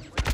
Wait.